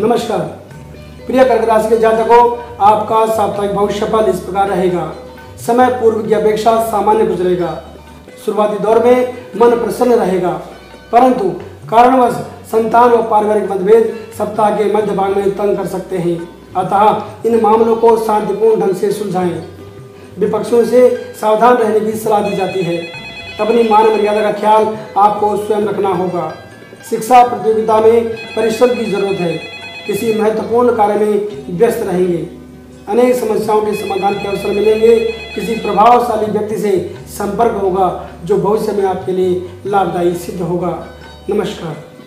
नमस्कार। प्रिय कर्क राशि के जातकों, आपका साप्ताहिक भविष्य फल इस प्रकार रहेगा। समय पूर्व की अपेक्षा सामान्य गुजरेगा। शुरुआती दौर में मन प्रसन्न रहेगा। परंतु कारणवश संतान व पारिवारिक मतभेद सप्ताह के मध्य भाग में तंग कर सकते हैं। अतः इन मामलों को शांतिपूर्ण ढंग से सुलझाएँ। विपक्षों से सावधान रहने की सलाह दी जाती है। अपनी मान मर्यादा का ख्याल आपको स्वयं रखना होगा। शिक्षा प्रतियोगिता में परिश्रम की ज़रूरत है। किसी महत्वपूर्ण कार्य में व्यस्त रहेंगे। अनेक समस्याओं के समाधान के अवसर मिलेंगे। किसी प्रभावशाली व्यक्ति से संपर्क होगा, जो भविष्य में आपके लिए लाभदायी सिद्ध होगा। नमस्कार।